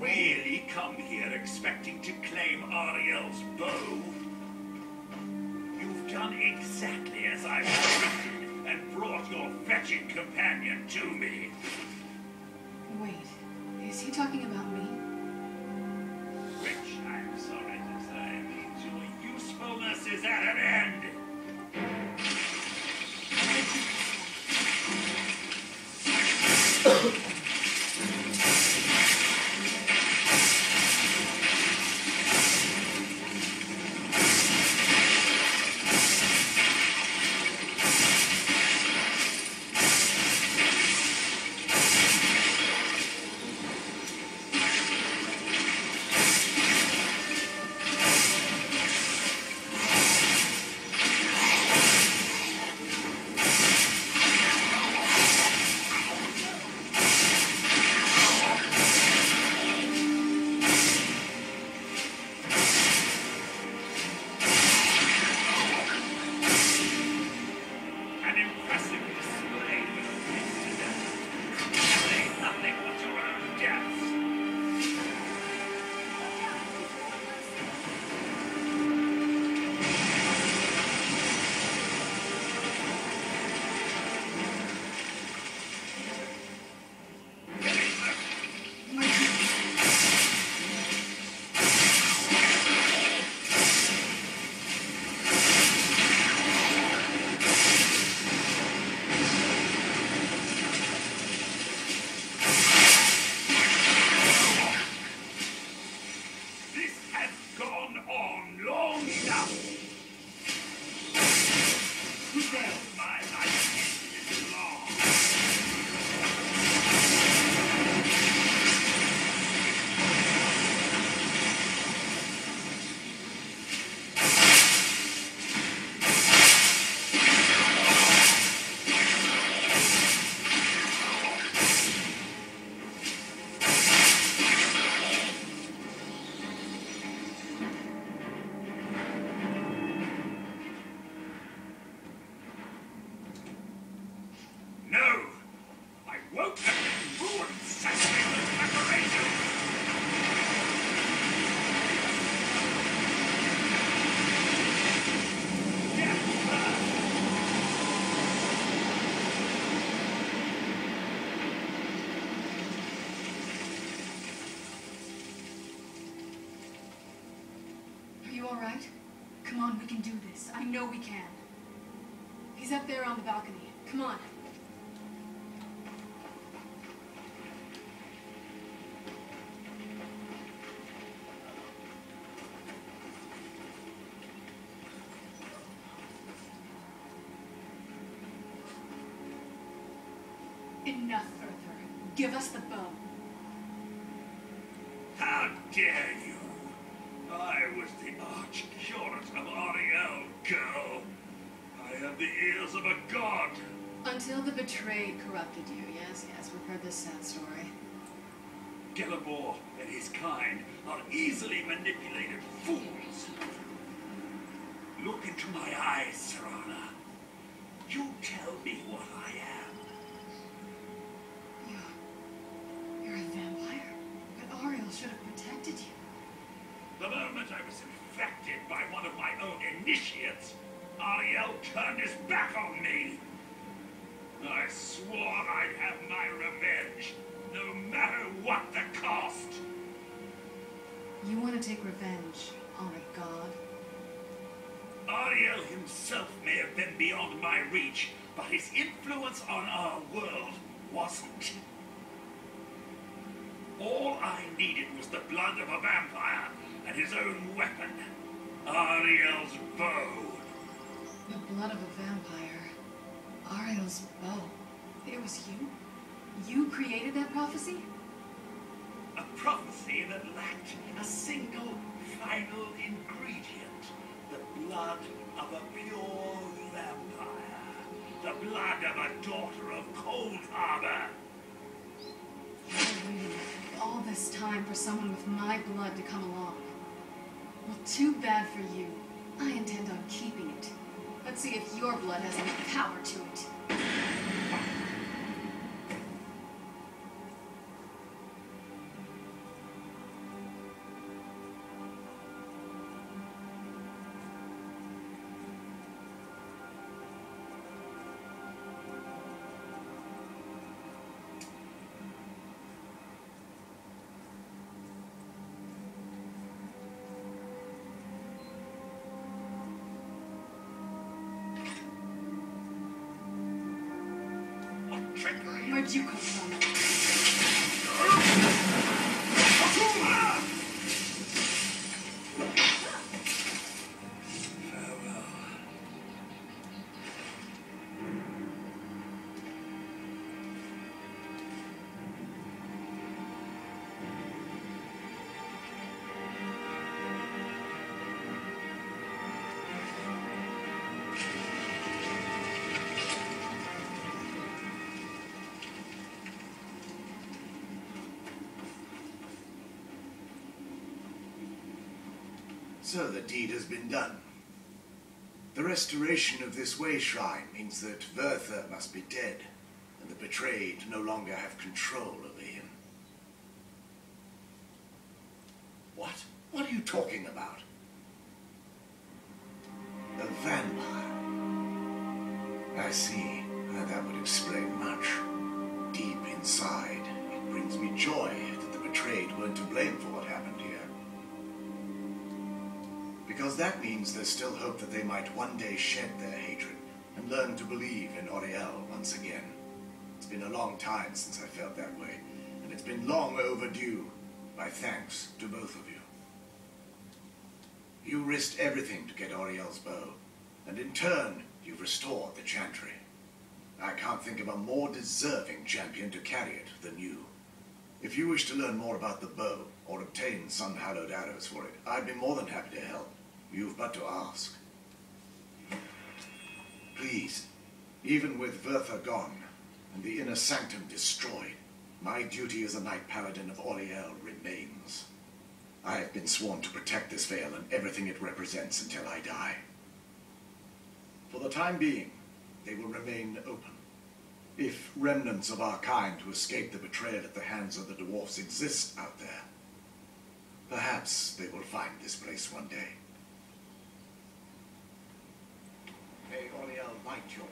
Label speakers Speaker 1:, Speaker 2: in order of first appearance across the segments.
Speaker 1: really come here expecting to claim Auriel's bow? You've done exactly as I predicted and brought your fetching companion to me.
Speaker 2: Wait, is he talking about Are you alright? Come on, we can do this. I know we can. He's up there on the balcony. Come on. Enough, Arthur. Give us the bow.
Speaker 1: How dare you! I was the arch curate of Auriel, girl. I have the ears of a god.
Speaker 2: Until the betrayed corrupted you. Yes, yes, we've heard this sad story.
Speaker 1: Gelebor and his kind are easily manipulated fools. Look into my eyes, Serana. You tell me what I am.
Speaker 2: You're, you're a vampire. But Auriel should have protected you.
Speaker 1: The moment I was infected by one of my own initiates, Auriel turned his back on me. I swore I'd have my revenge, no matter what the cost.
Speaker 2: You want to take revenge on a god?
Speaker 1: Auriel himself may have been beyond my reach, but his influence on our world wasn't. All I needed was the blood of a vampire and his own weapon, Auriel's bow.
Speaker 2: The blood of a vampire. Auriel's bow. It was you? You created that prophecy?
Speaker 1: A prophecy that lacked a single final ingredient. The blood of a pure vampire. The blood of a daughter of Cold Harbor.
Speaker 2: Waited all this time for someone with my blood to come along. Well, too bad for you. I intend on keeping it. Let's see if your blood has any power to it. Но дико много.
Speaker 3: So the deed has been done. The restoration of this way shrine means that Vyrthur must be dead, and the betrayed no longer have control over him. What? What are you talking about? A vampire. I see. That would explain much. Deep inside, it brings me joy that the betrayed weren't to blame for what happened. Because that means there's still hope that they might one day shed their hatred and learn to believe in Auriel once again. It's been a long time since I felt that way, and it's been long overdue, my thanks to both of you. You risked everything to get Auriel's bow, and in turn, you've restored the Chantry. I can't think of a more deserving champion to carry it than you. If you wish to learn more about the bow, or obtain some hallowed arrows for it, I'd be more than happy to help. You've but to ask. Please, even with Vyrthur gone, and the inner sanctum destroyed, my duty as a Knight Paladin of Auriel remains. I have been sworn to protect this veil and everything it represents until I die. For the time being, they will remain open. If remnants of our kind who escaped the betrayal at the hands of the dwarfs exist out there, perhaps they will find this place one day. Light your.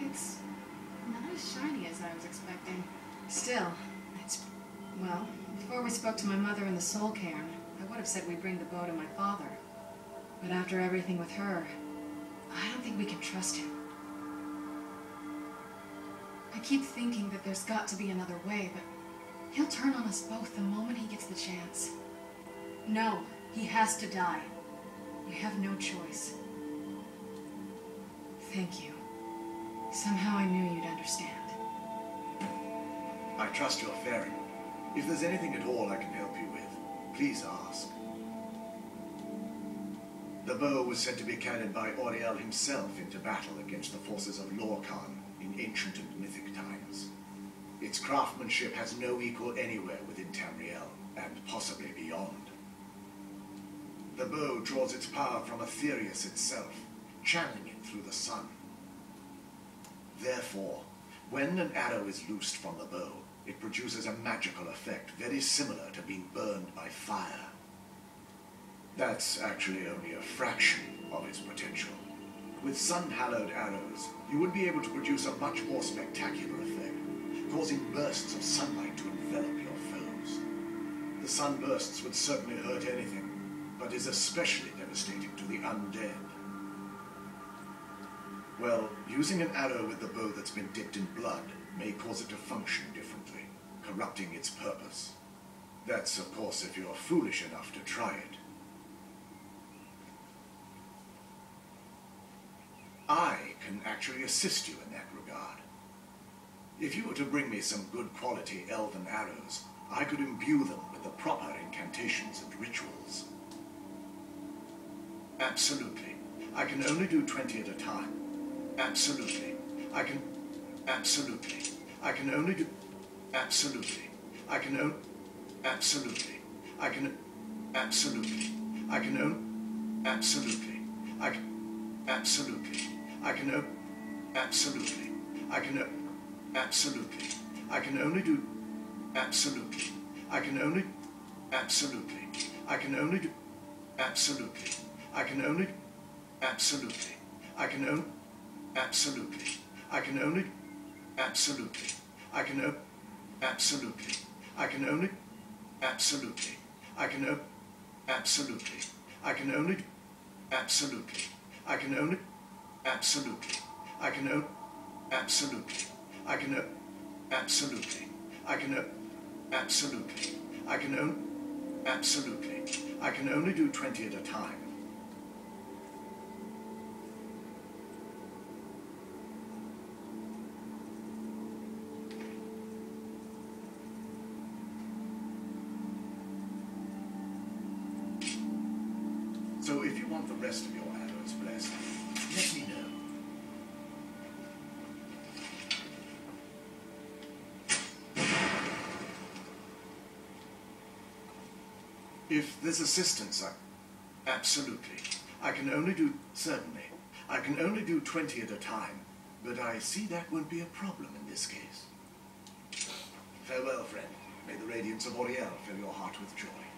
Speaker 2: It's not as shiny as I was expecting. Still, it's. Well, before we spoke to my mother in the soul cairn, I would have said we'd bring the bow to my father. But after everything with her, I don't think we can trust him. I keep thinking that there's got to be another way, but he'll turn on us both the moment he gets the chance. No, he has to die. You have no choice. Thank you. Somehow I knew you'd understand.
Speaker 3: I trust you're. If there's anything at all I can help you with, please ask. The bow was said to be carried by Auriel himself into battle against the forces of Lorkhan in ancient and mythic times. Its craftsmanship has no equal anywhere within Tamriel, and possibly beyond. The bow draws its power from Aetherius itself, channeling it through the sun. Therefore, when an arrow is loosed from the bow, it produces a magical effect very similar to being burned by fire. That's actually only a fraction of its potential. With sun-hallowed arrows, you would be able to produce a much more spectacular effect, causing bursts of sunlight to envelop your foes. The sunbursts would certainly hurt anything, but is especially devastating to the undead. Well, using an arrow with the bow that's been dipped in blood may cause it to function differently, corrupting its purpose. That's, of course, if you're foolish enough to try it. I can actually assist you in that regard. If you were to bring me some good quality elven arrows, I could imbue them with the proper incantations and rituals. Absolutely. I can only do 20 at a time. Absolutely. I can... Absolutely. I can only do... Absolutely. I can only... Absolutely. I can... Absolutely. I can only... Absolutely. I can... Absolutely. I can... o- Absolutely. I can... o- Absolutely. I can only do... Absolutely. I can only... Absolutely. I can only do... Absolutely. I can only... Absolutely. I can only... Absolutely. I can only... Absolutely. I can o- absolutely. I can only absolutely. I can o- absolutely. I can only absolutely. I can only absolutely. I can absolutely. I can absolutely. I can absolutely. I can o- absolutely. I can only do 20 at a time. So if you want the rest of your arrows blessed, let me If there's assistance, I... Absolutely. I can only do... Certainly. I can only do 20 at a time, but I see that won't be a problem in this case. Farewell, friend. May the radiance of Auriel fill your heart with joy.